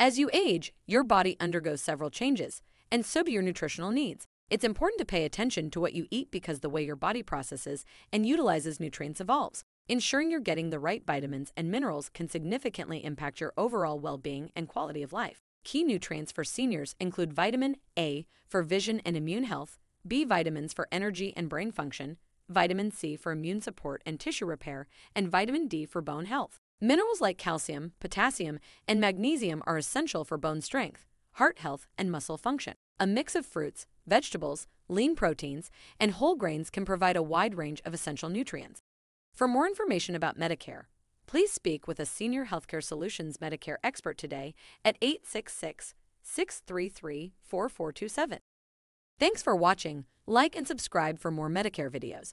As you age, your body undergoes several changes, and so do your nutritional needs. It's important to pay attention to what you eat because the way your body processes and utilizes nutrients evolves. Ensuring you're getting the right vitamins and minerals can significantly impact your overall well being and quality of life. Key nutrients for seniors include vitamin A for vision and immune health, B vitamins for energy and brain function, vitamin C for immune support and tissue repair, and vitamin D for bone health. Minerals like calcium, potassium, and magnesium are essential for bone strength, heart health, and muscle function. A mix of fruits, vegetables, lean proteins, and whole grains can provide a wide range of essential nutrients. For more information about Medicare, please speak with a Senior Healthcare Solutions Medicare expert today at 866 633 4427. Thanks for watching. Like and subscribe for more Medicare videos.